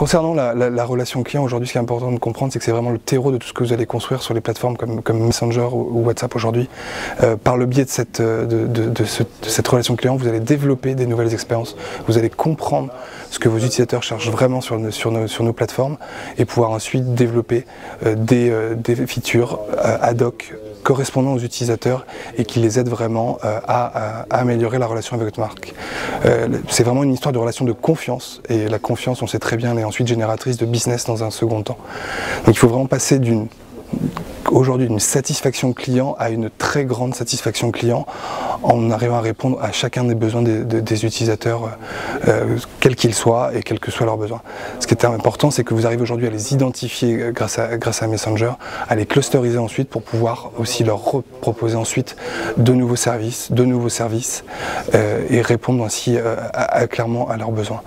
Concernant la, relation client, aujourd'hui, ce qui est important de comprendre, c'est que c'est vraiment le terreau de tout ce que vous allez construire sur les plateformes comme, Messenger ou, WhatsApp aujourd'hui. Euh, par le biais de cette, de, cette relation client, vous allez développer des nouvelles expériences, vous allez comprendre ce que vos utilisateurs cherchent vraiment sur, nos, plateformes et pouvoir ensuite développer des, des features ad hoc correspondant aux utilisateurs et qui les aident vraiment euh, à, améliorer la relation avec votre marque. Euh, c'est vraiment une histoire de relation de confiance et la confiance, on sait très bien, elle est ensuite génératrice de business dans un second temps. Donc il faut vraiment passer d'une aujourd'hui d'une satisfaction client à une très grande satisfaction client en arrivant à répondre à chacun des besoins des, utilisateurs, euh, quels qu'ils soient et quels que soient leurs besoins. Ce qui est important, c'est que vous arrivez aujourd'hui à les identifier grâce à, grâce à Messenger, à les clusteriser ensuite pour pouvoir aussi leur proposer ensuite de nouveaux services, de nouveaux services euh, et répondre ainsi euh, clairement à leurs besoins.